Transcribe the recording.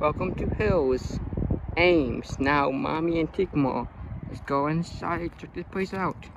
Welcome to Hills, Ames. Now, Mommy and Tigma, let's go inside, check this place out.